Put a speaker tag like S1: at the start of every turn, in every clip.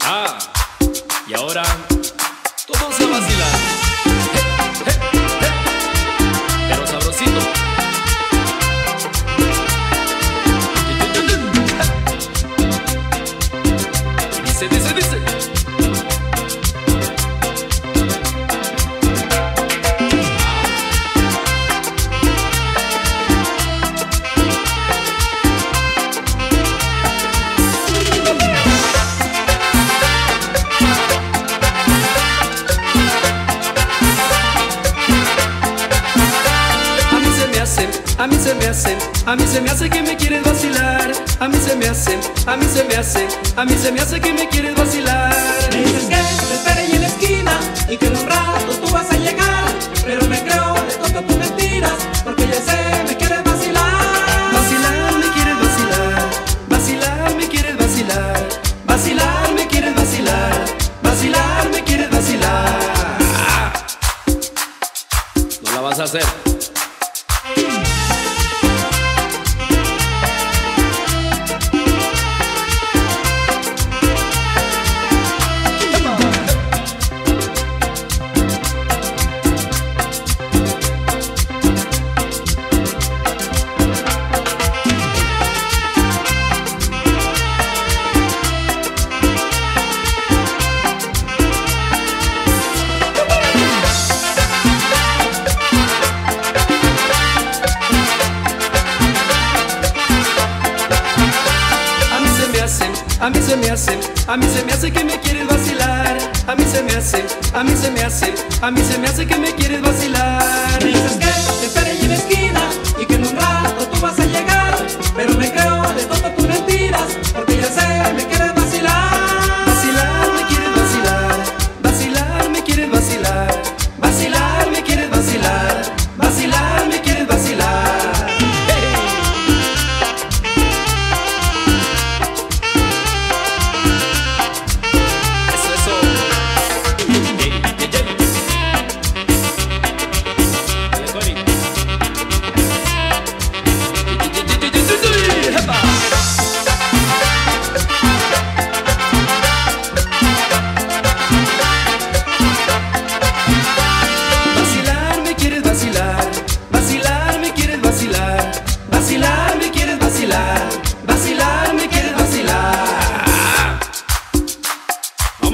S1: Ah, y ahora
S2: hace, a mí se me hace, a mí se me hace que me quieres vacilar. A mí se me hace, a mí se me hace, a mí se me hace que me quieres vacilar.
S3: Me dices que te espere ahí en la esquina y que en un rato tú vas a llegar. Pero me creo de tonto tus mentiras, porque ya sé, me quieres vacilar.
S2: Vacilar, me quieres vacilar. Vacilar, me quieres vacilar. Vacilar, me quieres vacilar. Vacilar, me quieres vacilar.
S1: No la vas a hacer.
S2: A mí se me hace, a mí se me hace que me quieres vacilar. A mí se me hace, a mí se me hace, a mí se me hace que me quieres vacilar.
S3: Dices que te espere ahí en la esquina y que en un rato tú vas a llegar. Pero me creo de tonto tus mentiras, porque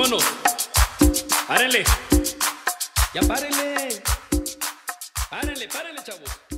S3: manos. Párenle. Ya párenle. Párenle, párenle, chavos.